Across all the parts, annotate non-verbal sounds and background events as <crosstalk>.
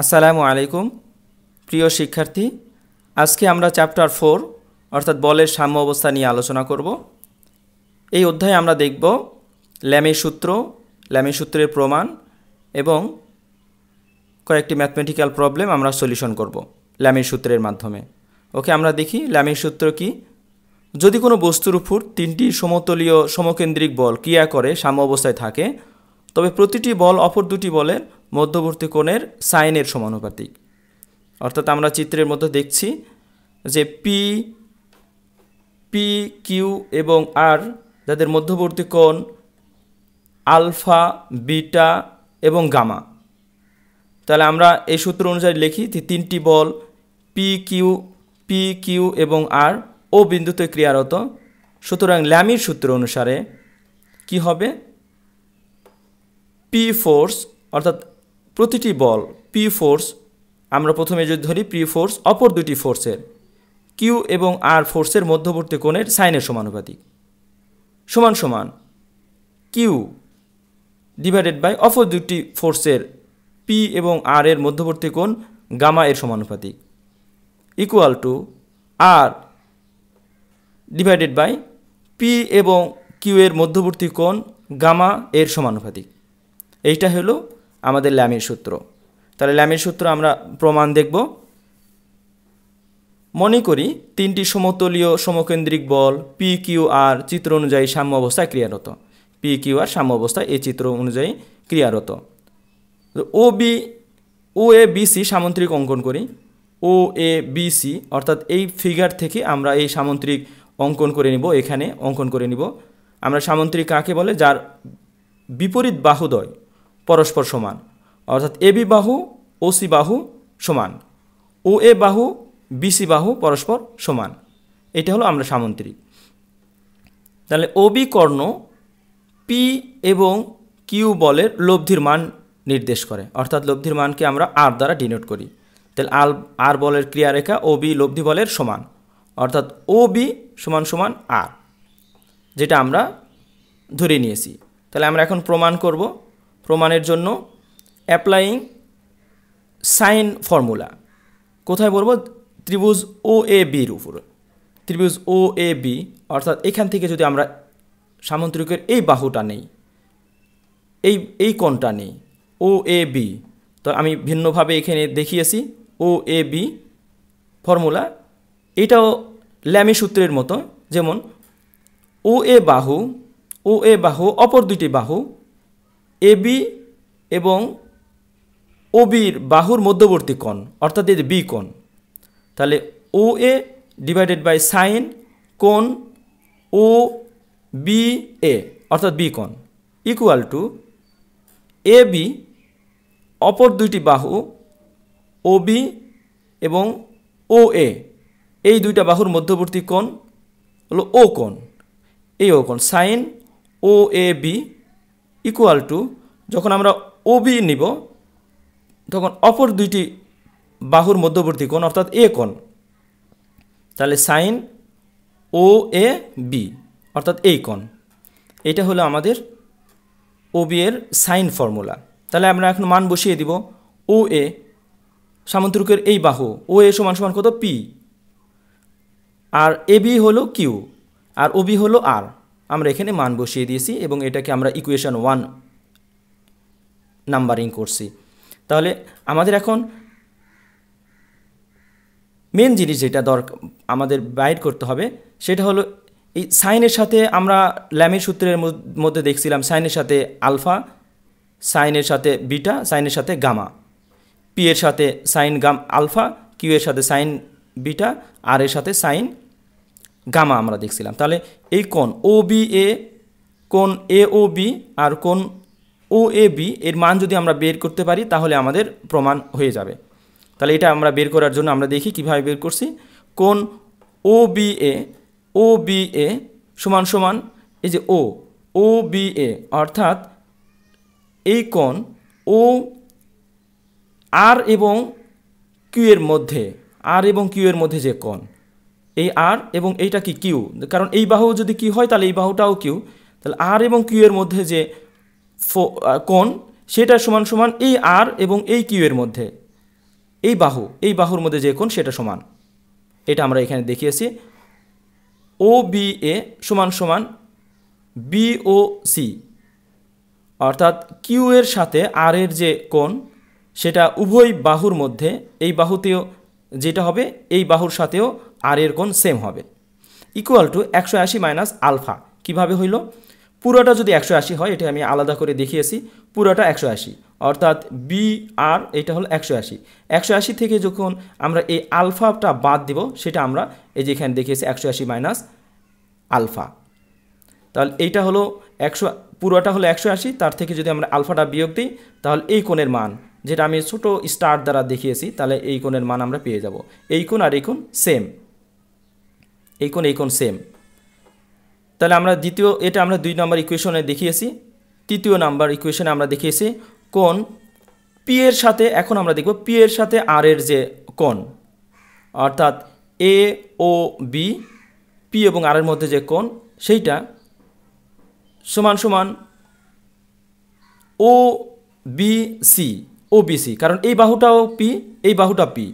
আসসালামু আলাইকুম, প্রিয় শিক্ষার্থী। আজকে আমরা চ্যাপ্টার ফোর অর্থাৎ বলের সাম্য অবস্থা নিয়ে আলোচনা করব। এই অধ্যায়ে আমরা দেখব ল্যামের সূত্র, ল্যামের সূত্রের প্রমাণ এবং কয়েকটি ম্যাথমেটিক্যাল প্রবলেম আমরা সলিউশন করব ল্যামের সূত্রের মাধ্যমে। ওকে, আমরা দেখি ল্যামের সূত্র কি। যদি কোনো বস্তুর উপর তিনটি সমতলীয় সমকেন্দ্রিক বল ক্রিয়া করে, সাম্য অবস্থায় থাকে, তবে প্রতিটি বল অপর দুটি বলের মধ্যবর্তী কোণের সাইনের সমানুপাতিক। অর্থাৎ আমরা চিত্রের মধ্যে দেখছি যে পি পি কিউ এবং আর যাদের মধ্যবর্তী কোণ আলফা, বিটা এবং গামা। তাহলে আমরা এই সূত্র অনুযায়ী লিখি যে তিনটি বল পি কিউ পি কিউ এবং আর ও বিন্দুতে ক্রিয়ারত। সুতরাং ল্যামির সূত্র অনুসারে কি হবে? পি ফোর্স অর্থাৎ প্রতিটি বল পি ফোর্স আমরা প্রথমে যদি ধরি পি ফোর্স অপর দুটি ফোর্সের কিউ এবং আর ফোর্সের মধ্যবর্তী কোণের সাইনের সমানুপাতিক। সমান সমান কিউ ডিভাইডেড বাই অপর দুটি ফোর্সের পি এবং আর এর মধ্যবর্তী কোণ গামা এর সমানুপাতিক। Equal to R divided by P এবং কিউ এর মধ্যবর্তী কোণ গামা এর সমানুপাতিক। এইটা হলো আমাদের ল্যামের সূত্র। তাহলে ল্যামের সূত্র আমরা প্রমাণ দেখব। মনে করি তিনটি সমতলীয় সমকেন্দ্রিক বল পি কিউ আর চিত্র অনুযায়ী সাম্য অবস্থায় ক্রিয়ারত। পি কিউ আর সাম্য অবস্থায় এই চিত্র অনুযায়ী ক্রিয়ারত। O B O A B C সামন্ত্রিক অঙ্কন করি। ও এ বি সি অর্থাৎ এই ফিগার থেকে আমরা এই সামন্ত্রিক অঙ্কন করে নিব, এখানে অঙ্কন করে নিব। আমরা সামন্ত্রিক কাকে বলে? যার বিপরীত বাহুদয় পরস্পর সমান। অর্থাৎ এ বি বাহু, ও সি বাহু সমান। ও এ বাহু বিসি বাহু পরস্পর সমান। এটা হলো আমরা সামন্ত্রিক। তাহলে ও বি কর্ণ পি এবং কিউ বলের লব্ধির মান নির্দেশ করে। অর্থাৎ লব্ধির মানকে আমরা আর দ্বারা ডিনোট করি। তাহলে আল আর বলের ক্রিয়ারেখা ও বি লব্ধি বলের সমান। অর্থাৎ ও বি সমান সমান আর যেটা আমরা ধরে নিয়েছি। তাহলে আমরা এখন প্রমাণ করব প্রমাণের জন্য অ্যাপ্লাইং সাইন ফর্মুলা কোথায় বলব? ত্রিভুজ ও এ বির উপর। ত্রিভুজ ও এ বি অর্থাৎ এখান থেকে যদি আমরা সামন্ত্রিকের এই বাহুটা নেই, এই এই কোণটা নেই ও এ বি তো আমি ভিন্নভাবে এখানে দেখিয়েছি ও এ বি ফর্মুলা এটাও ল্যামি সূত্রের মতো, যেমন ও এ বাহু ও এ বাহু, অপর দুটি বাহু এ বি এবং ওবির বির বাহুর মধ্যবর্তী কোণ, অর্থাৎ এই বি কোণ। তাহলে O A divided by sine কোণ ও বি এ অর্থাৎ বি কোণ ইকুয়াল টু এ বি অপর দুইটি বাহু ও বি এবং ও এ এই দুইটা বাহুর মধ্যবর্তী কোণ হলো ও কোণ। এই ও কোণ sine O A B equal to যখন আমরা ও বি নিব, তখন অপর দুইটি বাহুর মধ্যবর্তী কোণ, অর্থাৎ এ কোণ। তাহলে সাইন ও এ বি অর্থাৎ এই কোণ। এটা হলো আমাদের ও বি এর সাইন ফর্মুলা তাহলে আমরা এখন মান বসিয়ে দিব ও এ সামন্তরিকের এই বাহু। ও এ সমান সমান কত? পি আর এ বি হলো কিউ আর ও বি হলো আর আমরা এখানে মান বসিয়ে দিয়েছি এবং এটাকে আমরা ইকুয়েশন ওয়ান নাম্বারিং করছি। তাহলে আমাদের এখন মেন জিনিস যেটা দরকার আমাদের বাইর করতে হবে, সেটা হলো এই সাইনের সাথে আমরা ল্যামের সূত্রের মধ্যে দেখছিলাম সাইনের সাথে আলফা সাইনের সাথে বিটা সাইনের সাথে গামা পি এর সাথে সাইন গাম আলফা কিউ এর সাথে সাইন বিটা আর এর সাথে সাইন গামা আমরা দেখছিলাম। তাহলে এই কোন ও বি এ কোন এ ও বি আর কোন ও এ বি এর মান যদি আমরা বের করতে পারি, তাহলে আমাদের প্রমাণ হয়ে যাবে। তাহলে এটা আমরা বের করার জন্য আমরা দেখি কীভাবে বের করছি। কোন ও B A O B A সমান সমান এই যে ও ও বি এ অর্থাৎ এই কোণ ও আর এবং কিউ এর মধ্যে আর এবং কিউ এর মধ্যে যে কোণ এই আর এবং এইটা কি কিউ? কারণ এই বাহু যদি কি হয়, তাহলে এই বাহুটাও কিউ। তাহলে আর এবং কিউ এর মধ্যে যে কোণ, সেটা সমান সমান এই আর এবং এই কিউ এর মধ্যে। এই বাহু, এই বাহুর মধ্যে যে কোণ, সেটা সমান। এটা আমরা এখানে দেখিয়েছি। ও বি এ সমান সমান বি ও সি। অর্থাৎ কিউ এর সাথে আর এর যে কোণ, সেটা উভয় বাহুর মধ্যে, এই বাহুতেও যেটা হবে, এই বাহুর সাথেও আর এর কোণ সেম হবে। ইকুয়াল টু একশো আশি মাইনাস আলফা কীভাবে হইল? পুরোটা যদি একশো আশি হয়, এটা আমি আলাদা করে দেখিয়েছি, পুরোটা একশো আশি। অর্থাৎ বি আর এটা হলো একশো আশি। একশো আশি থেকে যখন আমরা এই আলফাটা বাদ দিব, সেটা আমরা এই যে এখানে দেখিয়েছি, একশো আশি মাইনাস আলফা তাহলে এইটা হলো একশো, পুরোটা হলো একশো আশি, তার থেকে যদি আমরা আলফাটা বিয়োগ দিই, তাহলে এই কোণের মান, যেটা আমি ছোট স্টার দ্বারা দেখিয়েছি, তাহলে এই কোণের মান আমরা পেয়ে যাব। এই কোণ আর এই কোণ সেম এই কোণ এই কোণ সেম তাহলে আমরা দ্বিতীয়, এটা আমরা দুই নম্বর ইকুয়েশনে দেখিয়েছি। তৃতীয় নাম্বার ইকুয়েশনে আমরা দেখিয়েছি কোণ পি এর সাথে, এখন আমরা দেখব পি এর সাথে আর এর যে কোণ, অর্থাৎ এ ও বি পি এবং আর এর মধ্যে যে কোণ, সেইটা সমান সমান O B C O B C কারণ এই বাহুটাও পি এই বাহুটা পি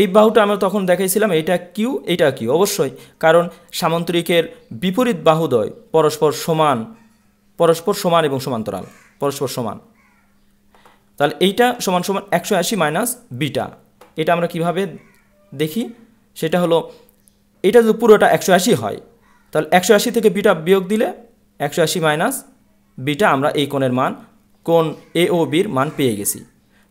এই বাহুটা আমরা তখন দেখাইছিলাম এইটা কিউ এইটা কিউ অবশ্যই, কারণ সামন্তরিকের বিপরীত বাহুদয় পরস্পর সমান পরস্পর সমান এবং সমান্তরাল, পরস্পর সমান। তাহলে এইটা সমান সমান একশো আশি মাইনাস বিটা। এটা আমরা কীভাবে দেখি? সেটা হলো, এটা যদি পুরোটা একশো আশি হয়, তাহলে একশো আশি থেকে বিটা বিয়োগ দিলে একশো আশি মাইনাস বিটা আমরা এই কোণের মান, কোণ এ ও বির মান পেয়ে গেছি।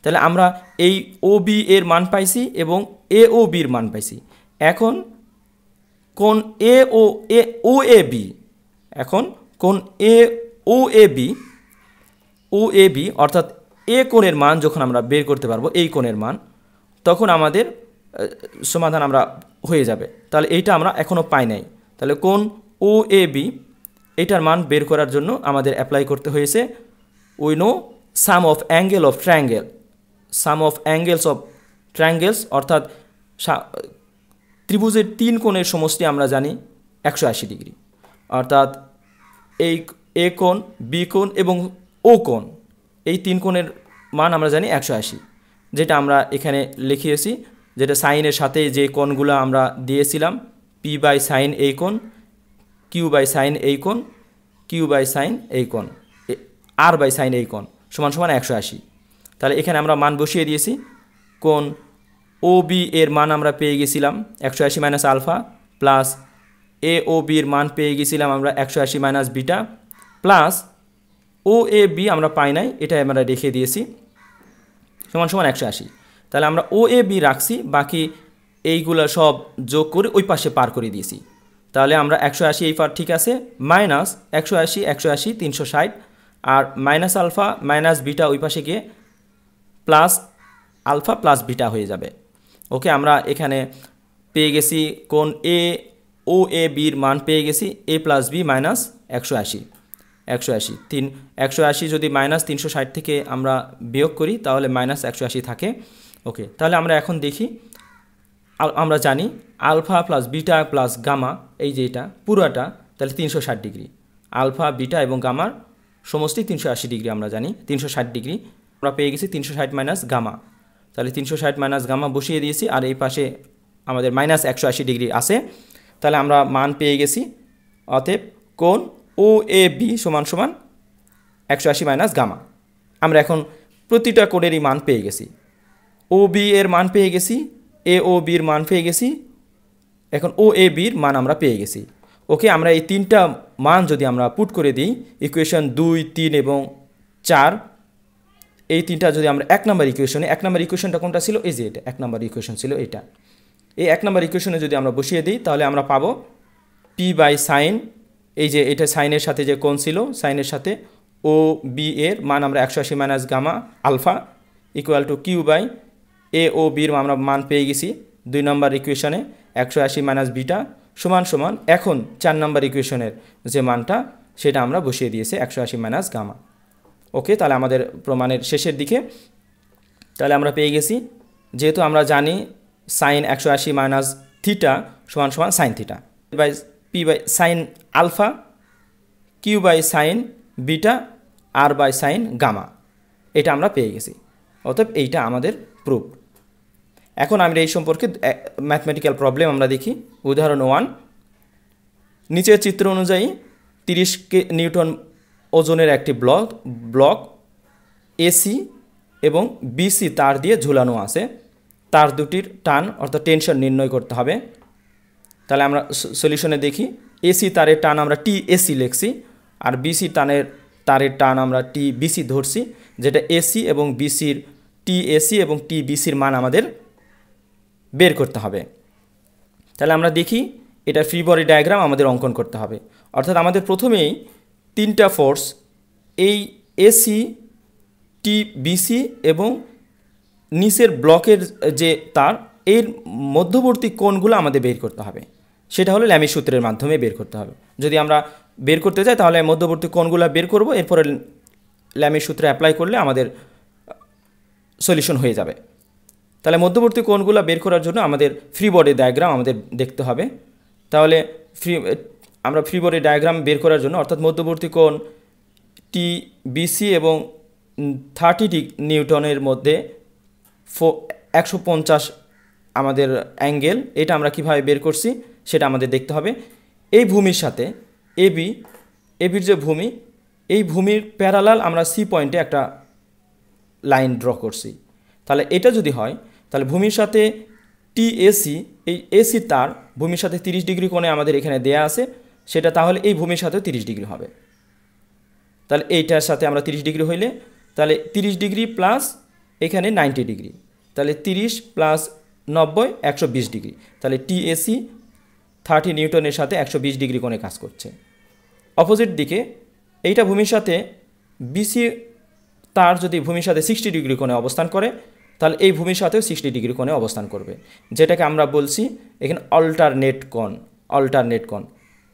তাহলে আমরা এই ও বি এর মান পাইছি এবং এ ও বির মান পাইছি। এখন কোন এ ও এ ও এ বি, এখন কোন এ ও A B, O A B, অর্থাৎ এ কোণের মান যখন আমরা বের করতে পারব, এই কোণের মান, তখন আমাদের সমাধান আমরা হয়ে যাবে। তাহলে এইটা আমরা এখনও পাই নাই। তাহলে কোন ও এ বি, এটার মান বের করার জন্য আমাদের অ্যাপ্লাই করতে হয়েছে we know sum of angle of triangle sum of angles of triangles অর্থাৎ ত্রিভুজের তিন কোণের সমষ্টি আমরা জানি একশো আশি ডিগ্রি। অর্থাৎ এই এ কোণ, বি কোণ এবং ও কোণ, এই তিন কোণের মান আমরা জানি একশো আশি, যেটা আমরা এখানে লিখিয়েছি, যেটা সাইনের সাথে যে কোণগুলো আমরা দিয়েছিলাম পি বাই সাইন এই কোণ কিউ বাই সাইন এই কোণ কিউ বাই সাইন এই কোণ আর বাই সাইন এই কোণ, সমান সমান একশো আশি। তাহলে এখানে আমরা মান বসিয়ে দিয়েছি কোন ও বি এর মান আমরা পেয়ে গেছিলাম একশো আশি minus alpha plus A O বির মান পেয়ে গেছিলাম আমরা একশো আশি minus beta plus O A B আমরা পাই নাই এটা আমরা রেখে দিয়েছি। সমান সমান একশো আশি। তাহলে আমরা ও এ বি রাখছি, বাকি এইগুলো সব যোগ করে ওই পাশে পার করে দিয়েছি। তাহলে আমরা একশো আশি এই পার ঠিক আছে মাইনাস একশো আশি একশো আশি, তিনশো ষাট, আর মাইনাস আলফা মাইনাস বিটা ওই পাশে গিয়ে প্লাস আলফা প্লাস বিটা হয়ে যাবে। ওকে, আমরা এখানে পেয়ে গেছি কোন এ ও এ বির মান পেয়ে গেছি এ প্লাস বি মাইনাস একশো আশি। একশো আশি। তিন, একশো আশি যদি মাইনাস তিনশো ষাট থেকে আমরা বিয়োগ করি, তাহলে মাইনাস একশো আশি থাকে। ওকে, তাহলে আমরা এখন দেখি আমরা জানি alpha plus beta plus gamma এই যে এটা, পুরোটা, তাহলে তিনশো ষাট ডিগ্রি। আলফা বিটা এবং গামার সমষ্টি তিনশো আশি ডিগ্রি আমরা জানি, তিনশো ষাট ডিগ্রি। আমরা পেয়ে গেছি তিনশো ষাট মাইনাস গামা তাহলে তিনশো ষাট মাইনাস গামা বসিয়ে দিয়েছি, আর এই পাশে আমাদের মাইনাস একশো আশি ডিগ্রি আছে। তাহলে আমরা মান পেয়ে গেছি, অতএব কোন ও এ বি সমান সমান একশো আশি মাইনাস গামা আমরা এখন প্রতিটা কোণেরই মান পেয়ে গেছি। ও বি এর মান পেয়ে গেছি এ ও বির মান পেয়ে গেছি, এখন ও এ বির মান আমরা পেয়ে গেছি। ওকে আমরা এই তিনটা মান যদি আমরা পুট করে দিই ইকুয়েশন দুই, তিন এবং চার এই তিনটা যদি আমরা এক নম্বর ইকুয়েশনে এক নম্বর ইকুয়েশনটা কোনটা ছিল? এই যে এটা, এক নম্বর ইকুয়েশন ছিল এটা। এই এক নম্বর ইকুয়েশনে যদি আমরা বসিয়ে দিই, তাহলে আমরা পাবো পি বাই সাইন এই যে এটা সাইনের সাথে যে কোন ছিল সাইনের সাথে ও বি এর মান আমরা একশো আশি minus gamma alpha equal to Q by A ও বির আমরা মান পেয়ে গেছি দুই নম্বর ইকুয়েশনে একশো আশি মাইনাস বিটা সমান সমান। এখন চার নম্বর ইকুয়েশনের যে মানটা, সেটা আমরা বসিয়ে দিয়েছি একশো আশি মাইনাস গামা ওকে, তাহলে আমাদের প্রমাণের শেষের দিকে। তাহলে আমরা পেয়ে গেছি। যেহেতু আমরা জানি সাইন একশো আশি মাইনাস থিটা সমান সমান sine theta by P by sine alpha Q by sine beta R by sine gamma এটা আমরা পেয়ে গেছি। অতএব এইটা আমাদের প্রুফ এখন আমরা এই সম্পর্কে ম্যাথমেটিক্যাল প্রবলেম আমরা দেখি। উদাহরণ ওয়ান নিচের চিত্র অনুযায়ী তিরিশ কে, নিউটন ওজনের একটি ব্লক ব্লক এসি এবং বিসি তার দিয়ে ঝুলানো আছে। তার দুটির টান অর্থাৎ টেনশন নির্ণয় করতে হবে। তাহলে আমরা সলিউশনে দেখি। এসি তারের টান আমরা টি এসি লিখছি আর বিসি টানের, তারের টান আমরা টি বিসি ধরছি, যেটা এসি এবং বিসির টি এসি এবং টি বিসির মান আমাদের বের করতে হবে। তাহলে আমরা দেখি, এটা ফ্রি বডি ডায়াগ্রাম আমাদের অঙ্কন করতে হবে। অর্থাৎ আমাদের প্রথমেই তিনটা ফোর্স এই এসি টি বিসি এবং নিচের ব্লকের যে তার, এর মধ্যবর্তী কোণগুলো আমাদের বের করতে হবে। সেটা হলো ল্যামি সূত্রের মাধ্যমে বের করতে হবে। যদি আমরা বের করতে চাই, তাহলে মধ্যবর্তী কোণগুলো বের করব, এরপরে ল্যামির সূত্রে অ্যাপ্লাই করলে আমাদের সলিউশন হয়ে যাবে। তাহলে মধ্যবর্তী কোণগুলো বের করার জন্য আমাদের ফ্রি বডি ডায়াগ্রাম আমাদের দেখতে হবে। তাহলে ফ্রি আমরা ফ্রি বডি ডায়াগ্রাম বের করার জন্য, অর্থাৎ মধ্যবর্তী কোণ টি বিসি এবং থার্টি নিউটনের মধ্যে ফো একশো পঞ্চাশ আমাদের অ্যাঙ্গেল এটা আমরা কীভাবে বের করছি সেটা আমাদের দেখতে হবে। এই ভূমির সাথে এবি এবির যে ভূমি, এই ভূমির প্যারালাল আমরা সি পয়েন্টে একটা লাইন ড্র করছি। তাহলে এটা যদি হয়, তাহলে ভূমির সাথে টি এসি এই এসি তার ভূমির সাথে তিরিশ ডিগ্রি কোণে আমাদের এখানে দেয়া আছে। সেটা তাহলে এই ভূমির সাথেও তিরিশ ডিগ্রি হবে। তাহলে এইটার সাথে আমরা তিরিশ ডিগ্রি হইলে, তাহলে তিরিশ ডিগ্রি প্লাস এখানে নাইনটি ডিগ্রি। তাহলে তিরিশ প্লাস নব্বই, একশো বিশ ডিগ্রি। তাহলে টিএসি থার্টি নিউটনের সাথে একশো বিশ ডিগ্রি কোণে কাজ করছে। অপোজিট দিকে এইটা ভূমির সাথে বিসি তার যদি ভূমির সাথে সিক্সটি ডিগ্রি কোণে অবস্থান করে, তাহলে এই ভূমির সাথেও সিক্সটি ডিগ্রি কোণে অবস্থান করবে। যেটাকে আমরা বলছি এখানে অল্টারনেট কোণ অল্টারনেট কোণ।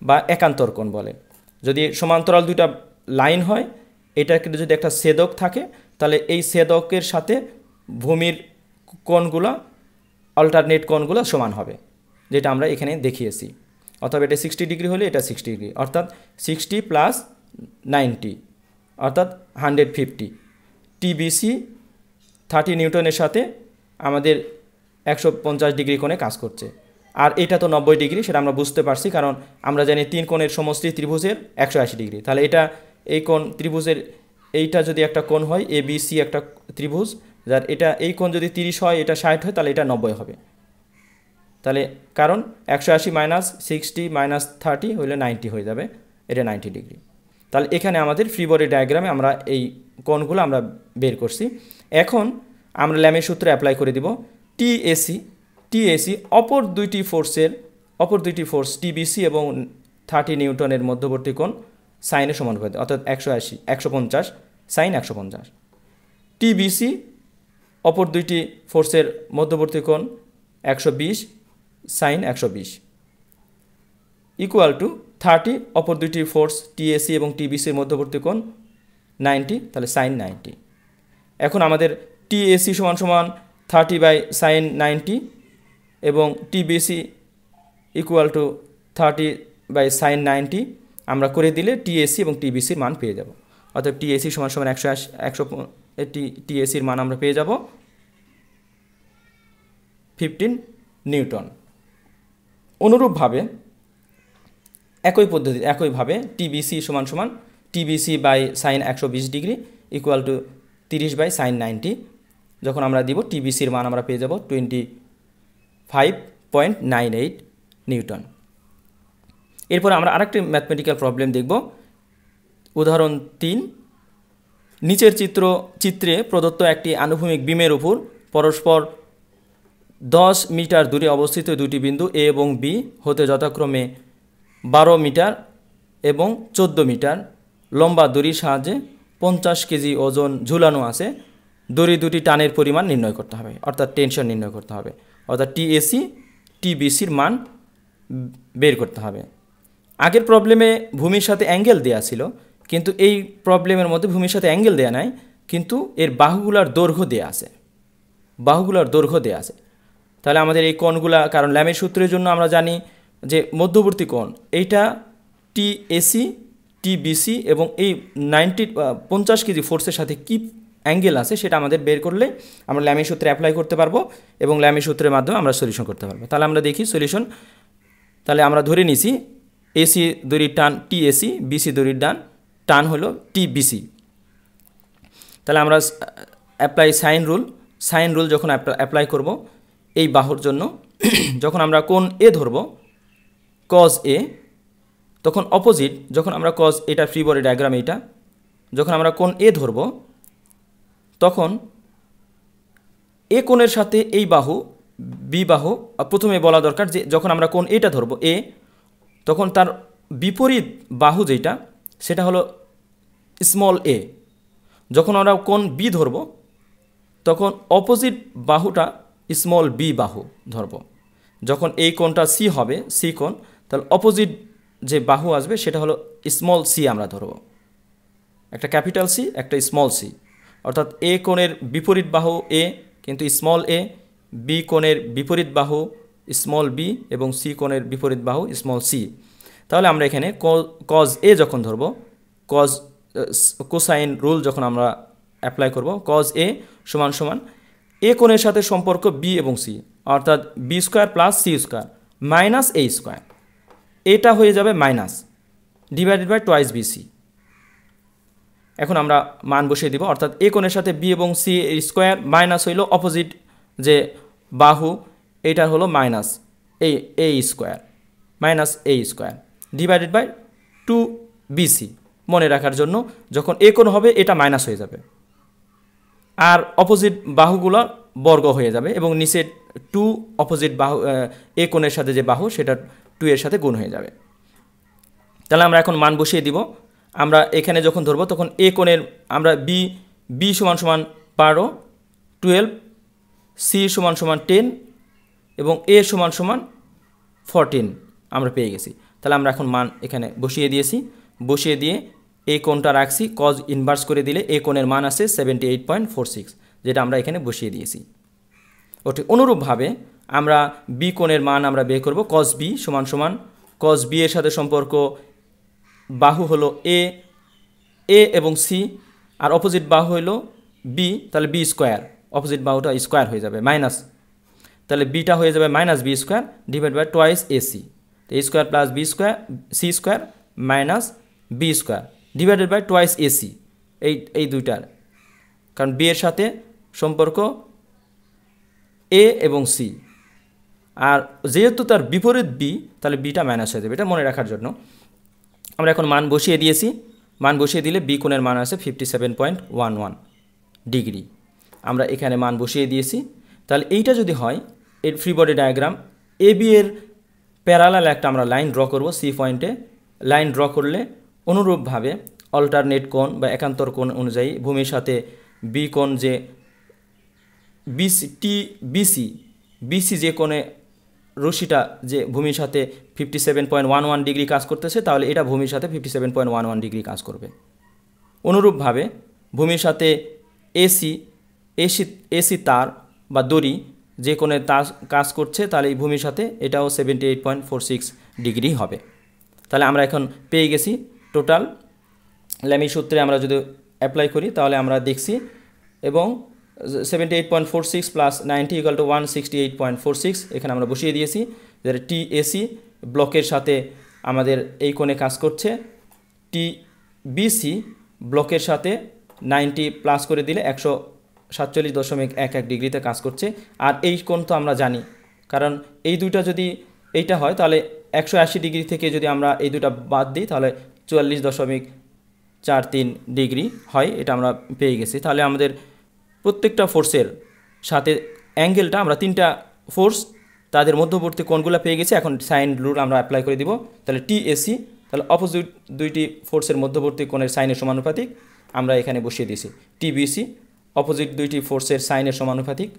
বা একান্তর কোণ বলে। যদি সমান্তরাল দুইটা লাইন হয় এটাকে যদি একটা সেদক থাকে, তাহলে এই সেদকের সাথে ভূমির কোণগুলো অল্টারনেট কোণগুলো সমান হবে, যেটা আমরা এখানে দেখিয়েছি। অথবা এটা সিক্সটি ডিগ্রি হলে এটা সিক্সটি ডিগ্রি অর্থাৎ সিক্সটি প্লাস নাইনটি অর্থাৎ হান্ড্রেড ফিফটি টিবিসি থার্টি নিউটনের সাথে আমাদের একশো পঞ্চাশ ডিগ্রি কোণে কাজ করছে। আর এটা তো নব্বই ডিগ্রি, সেটা আমরা বুঝতে পারছি, কারণ আমরা জানি তিন কোণের সমষ্টি ত্রিভুজের একশো আশি ডিগ্রি। তাহলে এটা, এই কোণ ত্রিভুজের, এইটা যদি একটা কোণ হয় এ বি সি একটা ত্রিভুজ, যার এটা, এই কোণ যদি তিরিশ হয়, এটা ষাট হয়, তাহলে এটা নব্বই হবে। তাহলে কারণ একশো আশি মাইনাস সিক্সটি মাইনাস থার্টি হইলে নাইনটি হয়ে যাবে, এটা নাইনটি ডিগ্রি। তাহলে এখানে আমাদের ফ্রি বডি ডায়াগ্রামে আমরা এই কোণগুলো আমরা বের করছি। এখন আমরা ল্যামের সূত্র অ্যাপ্লাই করে দিব। টিএসি টিএসি অপর দুইটি ফোর্সের, অপর দুইটি ফোর্স টিবিসি এবং থার্টি নিউটনের মধ্যবর্তী কোণ সাইনের সমানুপাতিক অর্থাৎ একশো আশি, একশো পঞ্চাশ, সাইন একশো পঞ্চাশ। টিবিসি অপর দুইটি ফোর্সের মধ্যবর্তী কোণ একশো বিশ, সাইন একশো বিশ। ইকুয়াল টু থার্টি, অপর দুইটি ফোর্স টিএসি এবং টিবিসির মধ্যবর্তী কোণ নাইনটি, তাহলে সাইন নাইনটি। এখন আমাদের টিএসি সমান সমান থার্টি বাই সাইন নাইনটি এবং TBC equal to thirty by sine ninety আমরা করে দিলে টিএসি এবং টিবিসির মান পেয়ে যাব। অর্থাৎ টিএসি সমান সমান একশো আশি, একশো টি টিএসির মান আমরা পেয়ে যাব ফিফটিন নিউটন। অনুরূপভাবে একই পদ্ধতি, একইভাবে টিবিসি সমান সমান টিবিসি বাই সাইন একশো বিশ ডিগ্রি ইকুয়াল টু তিরিশ বাই সাইন নাইনটি যখন আমরা দিব টিবিসির মান আমরা পেয়ে যাব twenty five point nine eight newton. এরপর আমরা আরেকটি ম্যাথমেটিক্যাল প্রবলেম দেখব। উদাহরণ তিন, নিচের চিত্র, চিত্রে প্রদত্ত একটি আনুভূমিক বিমের উপর পরস্পর দশ মিটার দূরে অবস্থিত দুটি বিন্দু এ এবং বি হতে যথাক্রমে বারো মিটার এবং চোদ্দ মিটার। লম্বা দড়ির সাহায্যে পঞ্চাশ কেজি ওজন ঝুলানো আছে। দড়ি দুটি টানের পরিমাণ নির্ণয় করতে হবে, অর্থাৎ টেনশন নির্ণয় করতে হবে। অর্থাৎ টিএসি টিবিসির মান বের করতে হবে। আগের প্রবলেমে ভূমির সাথে অ্যাঙ্গেল দেয়া ছিল, কিন্তু এই প্রবলেমের মধ্যে ভূমির সাথে অ্যাঙ্গেল দেয়া নাই, কিন্তু এর বাহুগুলার দৈর্ঘ্য দেয়া আছে। বাহুগুলার দৈর্ঘ্য দেয়া আছে। তাহলে আমাদের এই কোণগুলা, কারণ ল্যামের সূত্রের জন্য আমরা জানি যে মধ্যবর্তী কোণ, এইটা টি এসি টি বিসি এবং এই নাইনটি পঞ্চাশ কেজি ফোর্সের সাথে কি অ্যাঙ্গেল আছে, সেটা আমাদের বের করলে আমরা ল্যামি সূত্রে অ্যাপ্লাই করতে পারব এবং ল্যামি সূত্রের মাধ্যমে আমরা সলিউশন করতে পারব। তাহলে আমরা দেখি সলিউশন তাহলে আমরা ধরে নিছি এসি দড়ির টান টি এসি বিসি দড়ির ডান টান হলো টি বিসি তাহলে আমরা apply sine rule sine rule যখন অ্যাপ্লাই করব এই বাহুর জন্য, <clears throat> যখন আমরা কোন এ ধরব কজ এ তখন অপোজিট যখন আমরা কজ এটা ফ্রি বডি ডায়াগ্রাম এইটা, যখন আমরা কোন এ ধরব তখন এ কোণের সাথে এই বাহু, বি বাহু প্রথমে বলা দরকার যে যখন আমরা কোন এটা ধরব, এ, তখন তার বিপরীত বাহু যেটা সেটা হলো স্মল এ যখন আমরা কোন বি ধরব, তখন অপোজিট বাহুটা স্মল বি বাহু ধরব। যখন এই কোণটা সি হবে সি কোণ, তাহলে অপোজিট যে বাহু আসবে, সেটা হলো স্মল সি আমরা ধরব। একটা ক্যাপিটাল সি একটা স্মল সি অর্থাৎ এ কোণের বিপরীত বাহু এ, কিন্তু স্মল এ বি কোণের বিপরীত বাহু স্মল বি এবং সি কোণের বিপরীত বাহু স্মল সি তাহলে আমরা এখানে কজ এ যখন ধরব কজ কোসাইন রুল যখন আমরা অ্যাপ্লাই করব কজ এ সমান সমান এ কোণের সাথে সম্পর্ক বি এবং সি অর্থাৎ B square plus C square minus A square এটা হয়ে যাবে minus divided by twice BC এখন আমরা মান বসিয়ে দিব। অর্থাৎ এ কোণের সাথে বি এবং সি স্কোয়ার মাইনাস হইল অপোজিট যে বাহু এইটার হলো মাইনাস এই A square minus A square divided by two BC মনে রাখার জন্য যখন এ কোণ হবে, এটা মাইনাস হয়ে যাবে। আর অপোজিট বাহুগুলো বর্গ হয়ে যাবে এবং নিচে টু অপোজিট বাহু, এ কোণের সাথে যে বাহু, সেটা টু এর সাথে গুণ হয়ে যাবে। তাহলে আমরা এখন মান বসিয়ে দিব। আমরা এখানে যখন ধরবো, তখন এ কোণের আমরা বি বি সমান সমান বারো, টুয়েলভ, সি সমান সমান টেন এবং এ সমান সমান ফরটিন আমরা পেয়ে গেছি। তাহলে আমরা এখন মান এখানে বসিয়ে দিয়েছি। বসিয়ে দিয়ে এই কোণটা রাখছি কজ ইনভার্স করে দিলে এ কোণের মান আছে seventy eight point four six যেটা আমরা এখানে বসিয়ে দিয়েছি। ওটি অনুরূপভাবে আমরা বি কোণের মান আমরা বের করব কজ বি সমান সমান কজ বি এর সাথে সম্পর্ক বাহু হলো এ এ এবং সি, আর অপোজিট বাহু হলো বি, তাহলে বি স্কোয়ার। অপোজিট বাহুটা স্কোয়ার হয়ে যাবে, মাইনাস। তাহলে বিটা হয়ে যাবে minus B square divide by twice AC তো A square plus B square, C square minus B square divided by twice AC এই এই দুইটার। কারণ বি এর সাথে সম্পর্ক এ এবং সি। আর যেহেতু তার বিপরীত বি, তাহলে বিটা মাইনাস হয়ে যাবে, এটা মনে রাখার জন্য। আমরা এখন মান বসিয়ে দিয়েছি। মান বসিয়ে দিলে বি কোণের মান আছে fifty seven point one one degree আমরা এখানে মান বসিয়ে দিয়েছি। তাহলে এইটা যদি হয়, এর free body diagram A B এর প্যারালাল একটা আমরা লাইন ড্র করব সি পয়েন্টে লাইন ড্র করলে অনুরূপভাবে অল্টারনেট কোণ বা একান্তর কোণ অনুযায়ী ভূমির সাথে বি কোণ যে বিসি টি বিসি বিসি যে কোণে রশিটা যে ভূমির সাথে fifty seven point one one degree কাজ করতেছে, তাহলে এটা ভূমির সাথে fifty seven point one one degree কাজ করবে। অনুরূপভাবে ভূমির সাথে এসি এসি এসি তার বা দড়ি যে কোনো তার কাজ করছে, তাহলে এই ভূমির সাথে এটাও seventy eight point four six degree হবে। তাহলে আমরা এখন পেয়ে গেছি টোটাল ল্যামি সূত্রে আমরা যদি অ্যাপ্লাই করি, তাহলে আমরা দেখছি এবং seventy eight point four six plus ninety equal to one sixty eight point four six এখানে আমরা বসিয়ে দিয়েছি। যেটা টি এসি ব্লকের সাথে আমাদের এই কোণে কাজ করছে। টি বিসি ব্লকের সাথে নাইনটি প্লাস করে দিলে একশো সাতচল্লিশ দশমিক এক এক ডিগ্রিতে কাজ করছে। আর এই কোণ তো আমরা জানি, কারণ এই দুইটা যদি এইটা হয়, তাহলে একশো আশি ডিগ্রি থেকে যদি আমরা এই দুটা বাদ দিই, তাহলে চুয়াল্লিশ দশমিক চার তিন ডিগ্রি হয়, এটা আমরা পেয়ে গেছি। তাহলে আমাদের প্রত্যেকটা ফোর্সের সাথে অ্যাঙ্গেলটা আমরা তিনটা ফোর্স তাদের মধ্যবর্তী কোণগুলো পেয়ে গেছি। এখন সাইন রুল আমরা অ্যাপ্লাই করে দিব। তাহলে টি এসি তাহলে অপোজিট দুইটি ফোর্সের মধ্যবর্তী কোণের সাইনের সমানুপাতিক আমরা এখানে বসিয়ে দিয়েছি। টিবিসি অপোজিট দুইটি ফোর্সের সাইনের সমানুপাতিক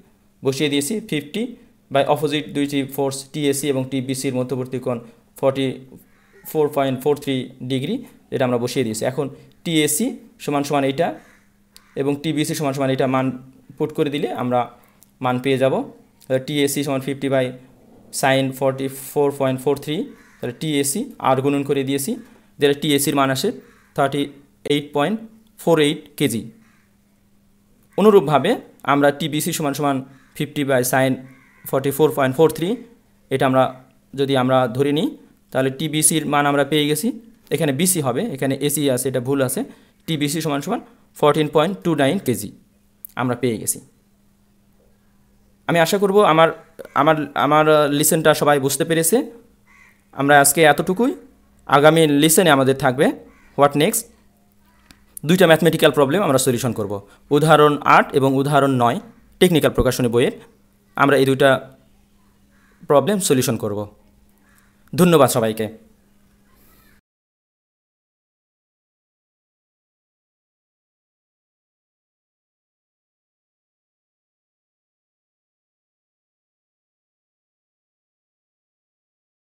বসিয়ে দিয়েছি ফিফটি বাই অপোজিট দুইটি ফোর্স টিএসি এবং টিবিসির মধ্যবর্তী কোণ forty four point four three degree এটা আমরা বসিয়ে দিয়েছি। এখন টিএসি সমান সমান এইটা এবং টিবিসি সমান সমান এটা মান পুট করে দিলে আমরা মান পেয়ে যাব। টিএসি সমান fifty by sine forty four point four three তাহলে টিএসি আর গুণন করে দিয়েছি যেটা টিএসির মান আসে thirty eight point four eight kg. অনুরূপভাবে আমরা টিবিসি সমান সমান fifty by sine forty four point four three এটা আমরা যদি আমরা ধরে নিই, তাহলে টিবিসির মান আমরা পেয়ে গেছি। এখানে বিসি হবে, এখানে এসি আছে, এটা ভুল আছে। টিবিসি সমান সমান fourteen point two nine kg আমরা পেয়ে গেছি। আমি আশা করব আমার আমার আমার লিসেনটা সবাই বুঝতে পেরেছে। আমরা আজকে এতটুকুই। আগামী লিসেনে আমাদের থাকবে। হোয়াট নেক্সট দুইটা ম্যাথমেটিক্যাল প্রবলেম আমরা সলিউশন করব। উদাহরণ আট এবং উদাহরণ নয় টেকনিক্যাল প্রকাশনী বইয়ের। আমরা এই দুইটা প্রবলেম সলিউশন করব। ধন্যবাদ সবাইকে।